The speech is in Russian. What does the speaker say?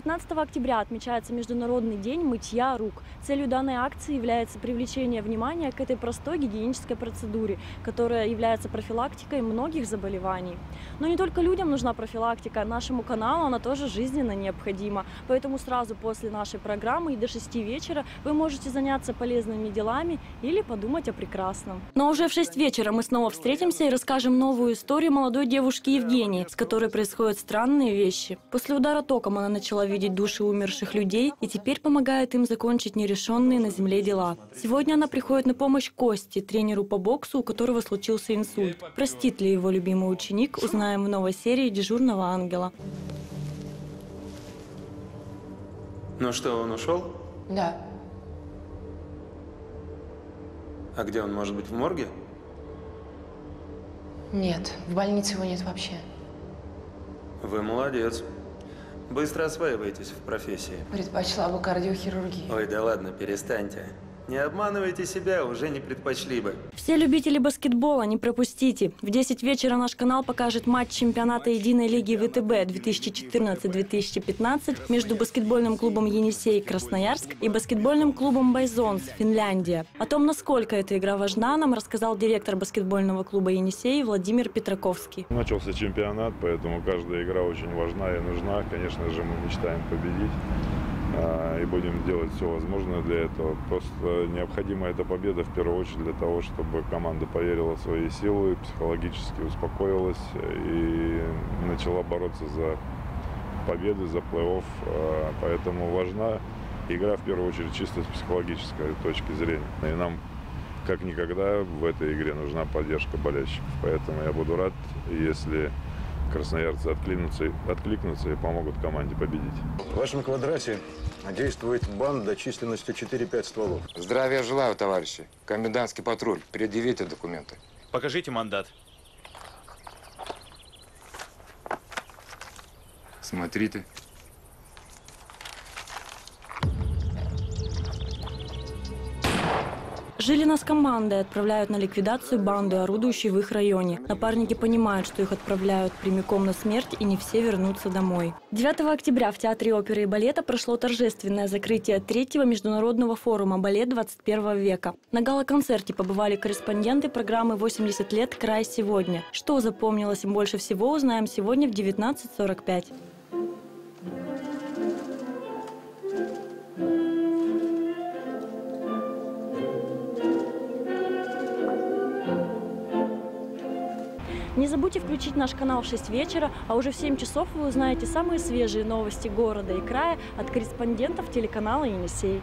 15 октября отмечается Международный день мытья рук. Целью данной акции является привлечение внимания к этой простой гигиенической процедуре, которая является профилактикой многих заболеваний. Но не только людям нужна профилактика, нашему каналу она тоже жизненно необходима. Поэтому сразу после нашей программы и до 6 вечера вы можете заняться полезными делами или подумать о прекрасном. Но уже в 6 вечера мы снова встретимся и расскажем новую историю молодой девушки Евгении, с которой происходят странные вещи. После удара током она начала видеть души умерших людей и теперь помогает им закончить нерешенные на земле дела. Сегодня она приходит на помощь Косте, тренеру по боксу, у которого случился инсульт. Простит ли его любимый ученик, узнаем в новой серии «Дежурного ангела». Ну что, он ушел? Да. А где он, может быть, в морге? Нет, в больнице его нет вообще. Вы молодец. Быстро осваиваетесь в профессии. Предпочла бы кардиохирургию. Ой, да ладно, перестаньте. Не обманывайте себя, уже не предпочли бы. Все любители баскетбола, не пропустите. В 10 вечера наш канал покажет матч чемпионата Единой лиги ВТБ 2014-2015 между баскетбольным клубом «Енисей» Красноярск и баскетбольным клубом «Байзонс» Финляндия. О том, насколько эта игра важна, нам рассказал директор баскетбольного клуба «Енисей» Владимир Петраковский. Начался чемпионат, поэтому каждая игра очень важна и нужна. Конечно же, мы мечтаем победить и будем делать все возможное для этого. Просто необходима эта победа в первую очередь для того, чтобы команда поверила в свои силы, психологически успокоилась и начала бороться за победы, за плей-офф. А, Поэтому важна игра в первую очередь чисто с психологической точки зрения. И нам как никогда в этой игре нужна поддержка болельщиков. Поэтому я буду рад, если красноярцы откликнутся, откликнутся и помогут команде победить. В вашем квадрате действует банда численностью 4-5 стволов. Здравия желаю, товарищи. Комендантский патруль. Предъявите документы. Покажите мандат. Смотрите. Жилина с командой отправляют на ликвидацию банды, орудующей в их районе. Напарники понимают, что их отправляют прямиком на смерть, и не все вернутся домой. 9 октября в Театре оперы и балета прошло торжественное закрытие третьего международного форума «Балет 21 века». На гала-концерте побывали корреспонденты программы «80 лет. Край сегодня». Что запомнилось им больше всего, узнаем сегодня в 19.45. Не забудьте включить наш канал в 6 вечера, а уже в 7 часов вы узнаете самые свежие новости города и края от корреспондентов телеканала «Енисей».